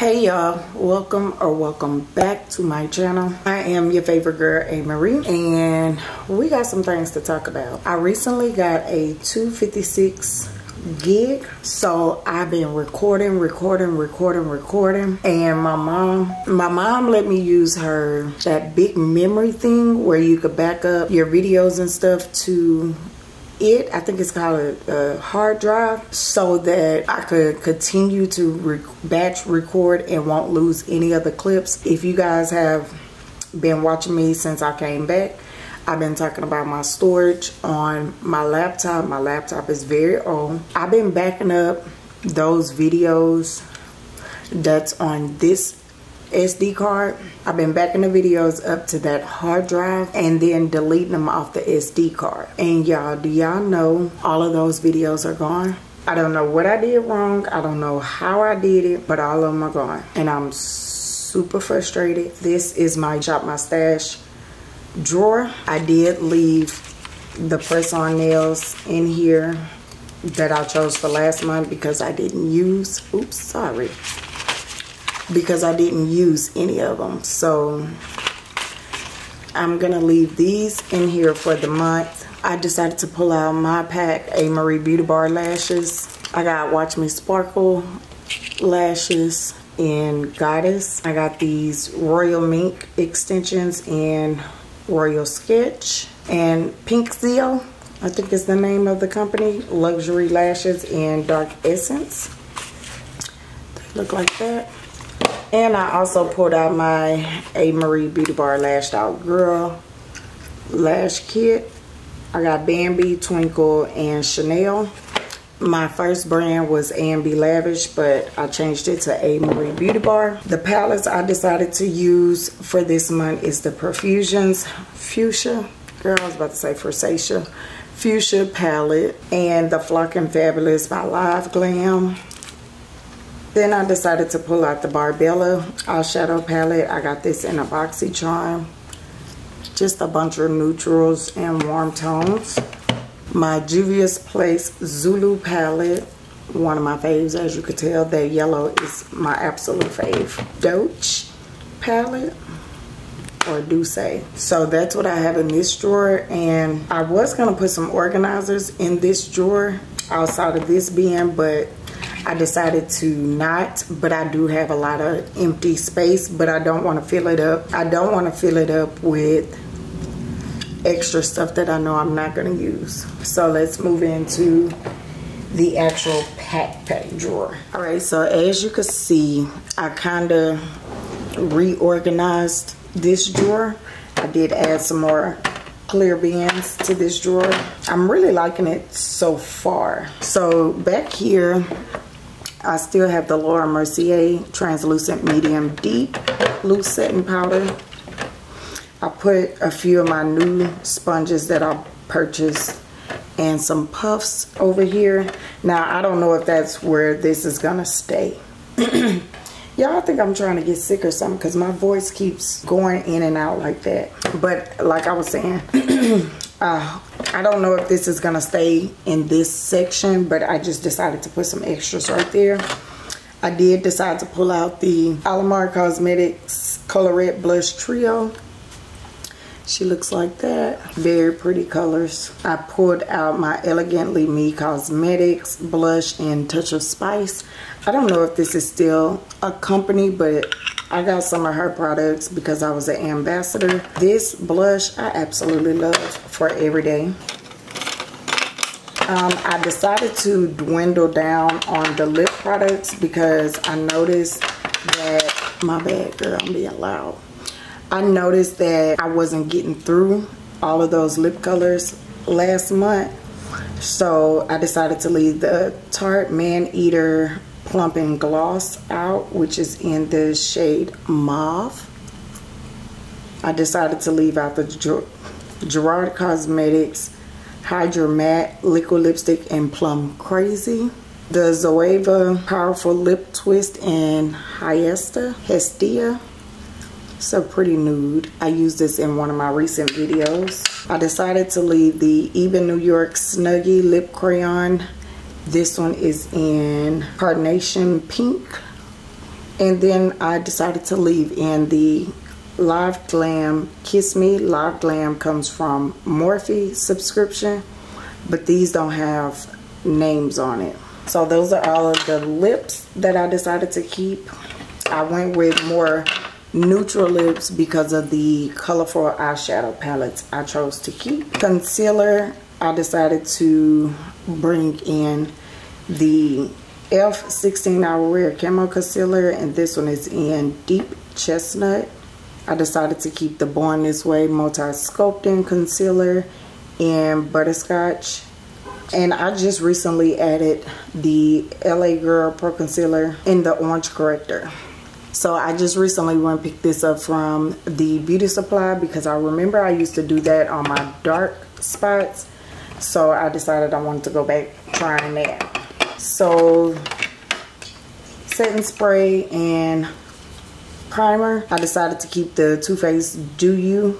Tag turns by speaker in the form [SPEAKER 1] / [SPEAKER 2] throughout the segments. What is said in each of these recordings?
[SPEAKER 1] Hey y'all, welcome or welcome back to my channel. I am your favorite girl, A. MaRee, and we got some things to talk about. I recently got a 256 gig, so I've been recording, recording, recording, recording, and my mom, my mom let me use her, that big memory thing where you could back up your videos and stuff to it. I think it's called a, a, hard drive so that i could continue to batch record and won't lose any of the clips. If you guys have been watching me since i came back i've been talking about my storage on my laptop. My laptop is very old. I've been backing up those videos that's on this SD card. I've been backing the videos up to that hard drive and then deleting them off the SD card. And y'all, do y'all know all of those videos are gone? I don't know what I did wrong. I don't know how I did it, but all of them are gone. And I'm super frustrated. This is my Shop My Stash drawer. I did leave the press-on nails in here that I chose for last month because I didn't use. Oops, sorry because I didn't use any of them. So I'm going to leave these in here for the month. I decided to pull out my pack, A. MaRee Beauty Bar lashes. I got Watch Me Sparkle lashes in Goddess. I got these Royal Mink extensions in Royal Sketch and Pink Seal. I think is the name of the company. Luxury lashes in Dark Essence. They look like that. And I also pulled out my A. MaRee Beauty Bar Lashed Out Girl Lash Kit. I got Bambi, Twinkle, and Chanel. My first brand was A&B Lavish, but I changed it to A. MaRee Beauty Bar. The palettes I decided to use for this month is the Profusions Fuchsia. Girl, I was about to say Forsacia. Fuchsia palette and the Flock and Fabulous by Live Glam. Then I decided to pull out the Barbella uh, eyeshadow palette. I got this in a boxy charm. Just a bunch of neutrals and warm tones. My Juvia's Place Zulu palette. One of my faves, as you could tell. That yellow is my absolute fave. Doge palette or do say. So that's what I have in this drawer. And I was going to put some organizers in this drawer outside of this bin, but I decided to not, but I do have a lot of empty space, but I don't want to fill it up. I don't want to fill it up with extra stuff that I know I'm not going to use. So let's move into the actual pack pack drawer. All right, so as you can see, I kind of reorganized this drawer. I did add some more clear bins to this drawer. I'm really liking it so far. So back here, I still have the Laura Mercier Translucent Medium Deep Loose Setting Powder. I put a few of my new sponges that I purchased and some puffs over here. Now, I don't know if that's where this is going to stay. Y'all think I'm trying to get sick or something because my voice keeps going in and out like that. But like I was saying, uh, I don't know if this is going to stay in this section, but I just decided to put some extras right there. I did decide to pull out the Alamar Cosmetics Colorette Blush Trio. She looks like that. Very pretty colors. I pulled out my Elegantly Me Cosmetics Blush and Touch of Spice. I don't know if this is still a company, but I got some of her products because I was an ambassador. This blush I absolutely love for everyday. Um, I decided to dwindle down on the lip products because I noticed that, my bad girl, I'm being loud. I noticed that I wasn't getting through all of those lip colors last month. So I decided to leave the Tarte Man Eater Plumping Gloss out, which is in the shade Mauve. I decided to leave out the Gerard Cosmetics Hydra Matte Liquid Lipstick in Plum Crazy. The Zoeva Powerful Lip Twist in Hiesta, Hestia. So pretty nude. I used this in one of my recent videos. I decided to leave the Ebin New York Snuggie Lip Crayon this one is in Carnation Pink. And then I decided to leave in the Live Glam Kiss Me. Live Glam comes from Morphe subscription, but these don't have names on it. So those are all of the lips that I decided to keep. I went with more neutral lips because of the colorful eyeshadow palettes I chose to keep. Concealer, I decided to bring in the e.l.f. 16 Hour Wear Camo Concealer and this one is in Deep Chestnut. I decided to keep the Born This Way Multi-Sculpting Concealer in Butterscotch and I just recently added the LA Girl Pro Concealer in the Orange Corrector. So I just recently went and picked this up from the Beauty Supply because I remember I used to do that on my dark spots. So I decided I wanted to go back trying that. So setting spray and primer. I decided to keep the Too Faced Dew You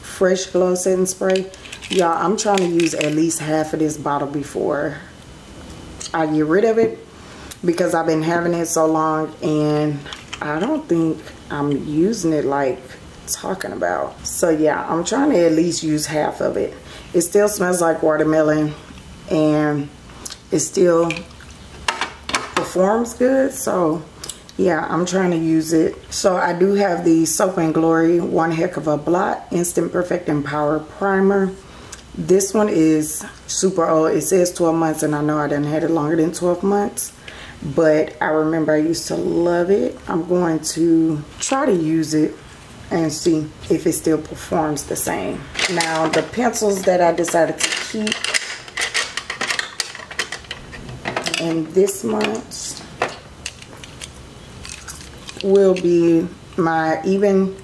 [SPEAKER 1] Fresh Glow Setting Spray Y'all, I'm trying to use at least half of this bottle before I get rid of it because I've been having it so long and I don't think I'm using it like talking about. So yeah, I'm trying to at least use half of it. It still smells like watermelon and it still performs good. So yeah, I'm trying to use it. So I do have the Soap and Glory One Heck of a Blot Instant Perfecting Power Primer. This one is super old. It says 12 months and I know I didn't had it longer than 12 months. But I remember I used to love it. I'm going to try to use it and see if it still performs the same. Now the pencils that I decided to keep in this month will be my Ebin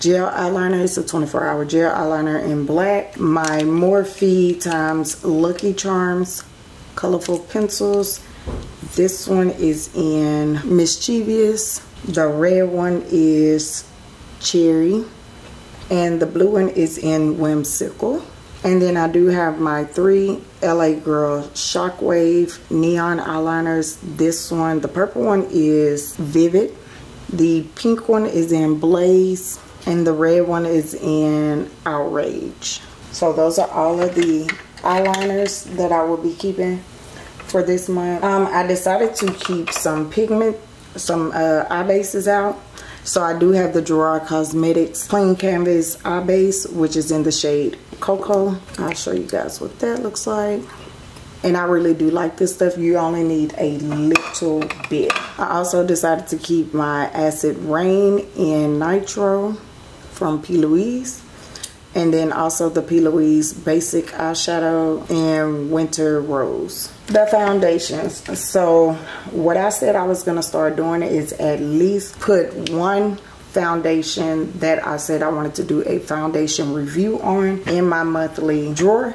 [SPEAKER 1] gel eyeliner. It's a 24 hour gel eyeliner in black. My Morphe times Lucky Charms colorful pencils. This one is in Mischievous. The red one is Cherry. And the blue one is in Whimsical. And then I do have my three LA Girl Shockwave Neon Eyeliners. This one, the purple one is Vivid. The pink one is in Blaze and the red one is in Outrage. So those are all of the eyeliners that I will be keeping for this month. Um, I decided to keep some pigment, some uh, eye bases out. So I do have the Gerard Cosmetics Plain Canvas Eye Base, which is in the shade Cocoa. I'll show you guys what that looks like. And I really do like this stuff. You only need a little bit. I also decided to keep my Acid Rain in Nitro from P. Louise. And then also the P. Louise Basic Eyeshadow and Winter Rose. The foundations. So what I said I was going to start doing is at least put one foundation that I said I wanted to do a foundation review on in my monthly drawer.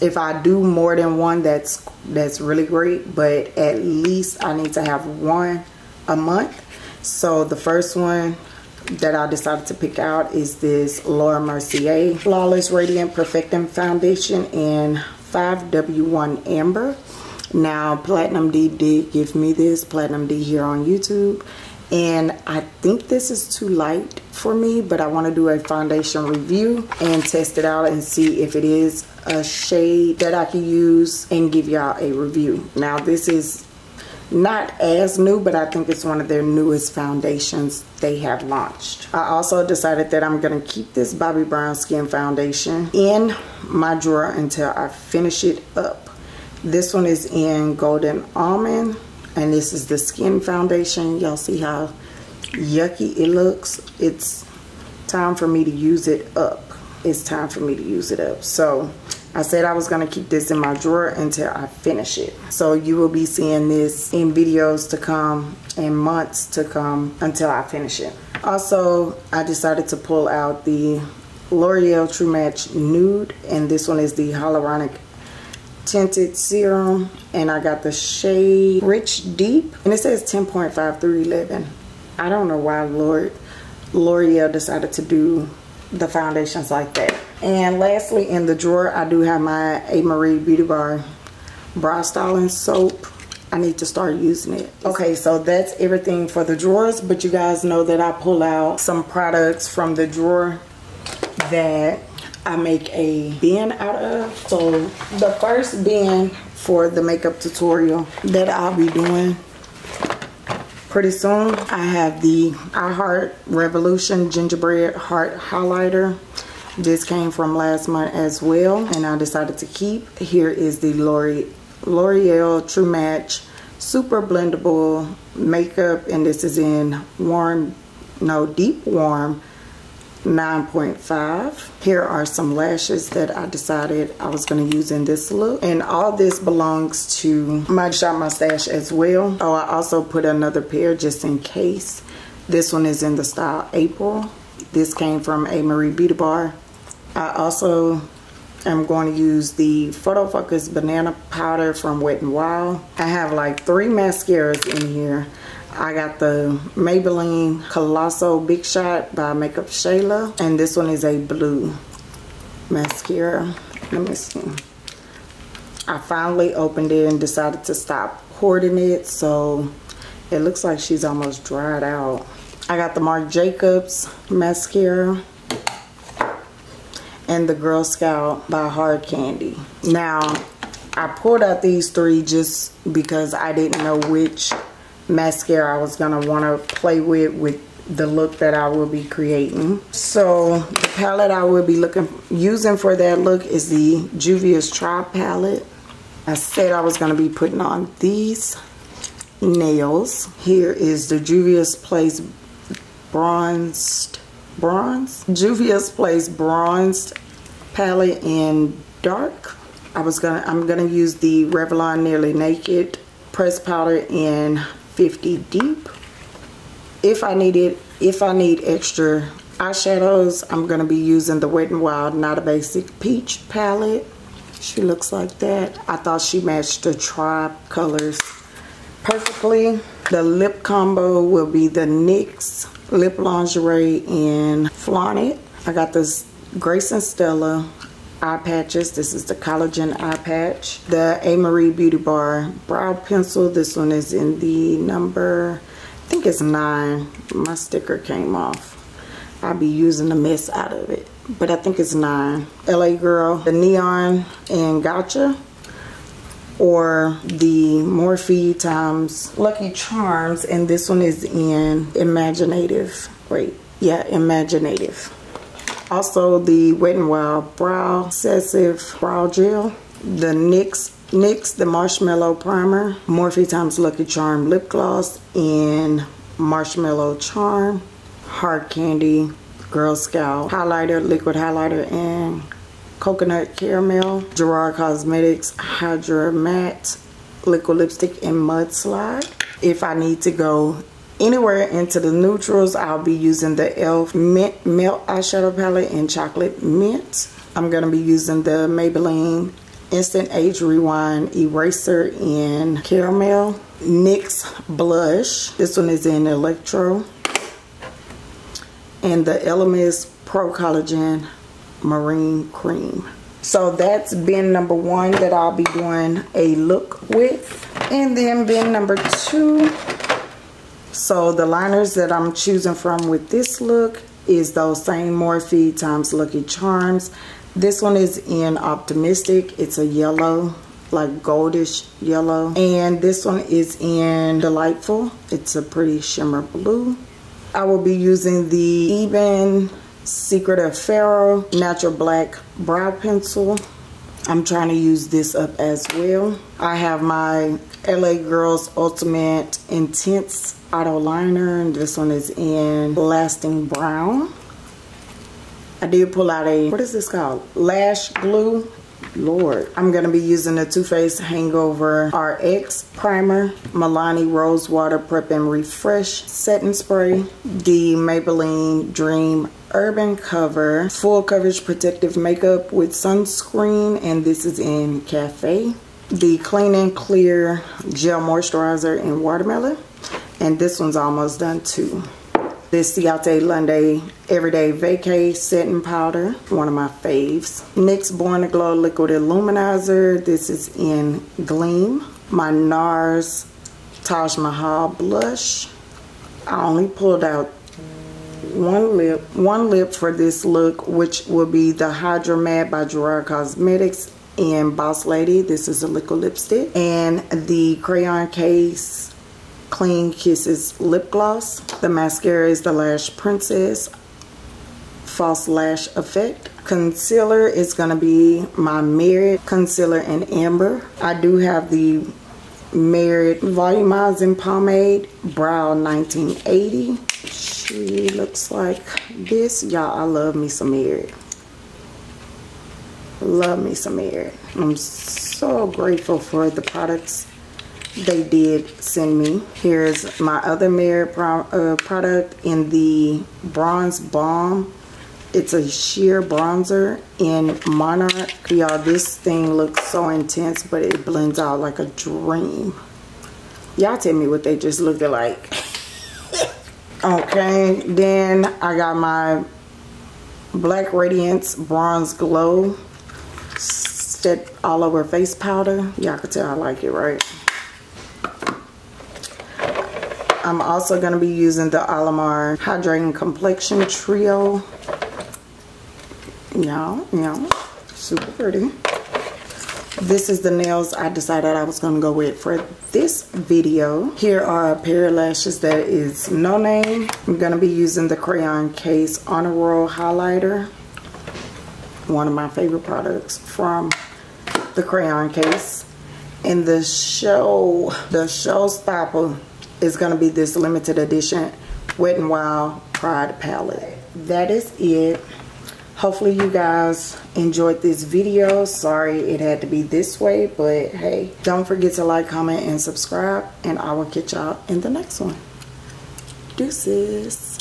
[SPEAKER 1] If I do more than one, that's that's really great. But at least I need to have one a month. So the first one that I decided to pick out is this Laura Mercier Flawless Radiant Perfecting Foundation in 5W1 Amber. Now, Platinum D did give me this, Platinum D here on YouTube. And I think this is too light for me, but I want to do a foundation review and test it out and see if it is a shade that I can use and give y'all a review. Now, this is not as new, but I think it's one of their newest foundations they have launched. I also decided that I'm going to keep this Bobbi Brown Skin Foundation in my drawer until I finish it up. This one is in Golden Almond, and this is the Skin Foundation. Y'all see how yucky it looks? It's time for me to use it up. It's time for me to use it up. So I said I was going to keep this in my drawer until I finish it. So you will be seeing this in videos to come and months to come until I finish it. Also, I decided to pull out the L'Oreal True Match Nude and this one is the Hyaluronic Tinted Serum and I got the shade Rich Deep and it says 10.5 through 11. I don't know why Lord L'Oreal decided to do the foundations like that. And lastly, in the drawer, I do have my A. MaRee Beauty Bar Brow Styling Soap. I need to start using it. Okay, so that's everything for the drawers, but you guys know that I pull out some products from the drawer that I make a bin out of. So the first bin for the makeup tutorial that I'll be doing pretty soon, I have the I Heart Revolution Gingerbread Heart Highlighter. This came from last month as well, and I decided to keep. Here is the L'Oreal True Match Super Blendable Makeup, and this is in warm, no, deep warm 9.5. Here are some lashes that I decided I was going to use in this look. And all this belongs to my Shop My Stash as well. Oh, I also put another pair just in case. This one is in the style April. This came from A. MaRee Beauty Bar. I also am going to use the Photo Focus Banana Powder from Wet n Wild. I have like three mascaras in here. I got the Maybelline Colossal Big Shot by Makeup Shayla. And this one is a blue mascara. Let me see. I finally opened it and decided to stop hoarding it. So it looks like she's almost dried out. I got the Marc Jacobs mascara and the Girl Scout by Hard Candy. Now, I pulled out these three just because I didn't know which mascara I was going to want to play with with the look that I will be creating. So the palette I will be looking using for that look is the Juvia's Tribe palette. I said I was going to be putting on these nails. Here is the Juvia's Place bronzed bronze Juvia's Place bronzed palette in dark. I was gonna I'm gonna use the Revlon Nearly Naked pressed powder in 50 deep. If I need it if I need extra eyeshadows I'm gonna be using the Wet n Wild Not a Basic Peach palette. She looks like that. I thought she matched the tribe colors perfectly. The lip combo will be the NYX Lip Lingerie in Flaunt It. I got this Grace and Stella eye patches. This is the collagen eye patch. The A. MaRee Beauty Bar brow pencil. This one is in the number, I think it's nine. My sticker came off. I'll be using the mess out of it. But I think it's nine. LA Girl, the Neon and Gotcha or the Morphe times Lucky Charms and this one is in Imaginative. Wait, yeah, Imaginative. Also the Wet n Wild Brow Excessive Brow Gel. The NYX, NYX the Marshmallow Primer. Morphe times Lucky Charm Lip Gloss in Marshmallow Charm. Hard Candy Girl Scout Highlighter, Liquid Highlighter, and Coconut Caramel, Gerard Cosmetics Hydra Matte Liquid Lipstick in Mudslide. If I need to go anywhere into the neutrals, I'll be using the e.l.f. Mint Melt Eyeshadow Palette in Chocolate Mint. I'm going to be using the Maybelline Instant Age Rewind Eraser in Caramel. NYX Blush. This one is in Electro. And the Elemis Pro Collagen marine cream so that's bin number one that I'll be doing a look with and then bin number two so the liners that I'm choosing from with this look is those same Morphe times Lucky Charms. This one is in Optimistic. It's a yellow like goldish yellow. And this one is in Delightful. It's a pretty shimmer blue. I will be using the Ebin Secret of Pharaoh Natural Black Brow Pencil. I'm trying to use this up as well. I have my LA Girls Ultimate Intense Auto Liner. And this one is in Lasting Brown. I did pull out a, what is this called? Lash Glue. Lord. I'm going to be using the Too Faced Hangover RX Primer, Milani Rose Water Prep and Refresh Setting Spray, the Maybelline Dream Urban Cover Full Coverage Protective Makeup with Sunscreen, and this is in Cafe. The Clean and Clear Gel Moisturizer in Watermelon, and this one's almost done too. This Ciate London Everyday Vacay Setting Powder, one of my faves. NYX Born to Glow Liquid Illuminizer. This is in Gleam. my NARS Taj Mahal blush. I only pulled out one lip one lip for this look which will be the Hydra Matte by Gerard Cosmetics in Boss Lady. This is a liquid lipstick. And the Crayon Case Clean Kisses Lip Gloss. The mascara is the Lash Princess False Lash Effect. Concealer is going to be my Merit Concealer in Amber. I do have the Merit Volumizing Pomade Brow 1980. She looks like this. Y'all, I love me some Merit. Love me some Merit. I'm so grateful for the products they did send me. Here's my other Merit pro uh, product in the Bronze Balm it's a sheer bronzer in Monarch. Y'all, this thing looks so intense, but it blends out like a dream. Y'all tell me what they just looked like. okay, then I got my Black Radiance Bronze Glow set all over face powder. Y'all can tell I like it, right? I'm also going to be using the Alamar Hydrating Complexion Trio y'all y'all super pretty this is the nails I decided I was going to go with for this video. Here are a pair of lashes that is no name. I'm going to be using the Crayon Case Honor Roll Highlighter. One of my favorite products from the Crayon Case. And the show, the showstopper is going to be this limited edition Wet n Wild Pride palette. That is it. Hopefully you guys enjoyed this video. Sorry it had to be this way but hey don't forget to like comment and subscribe and i will catch y'all in the next one. Deuces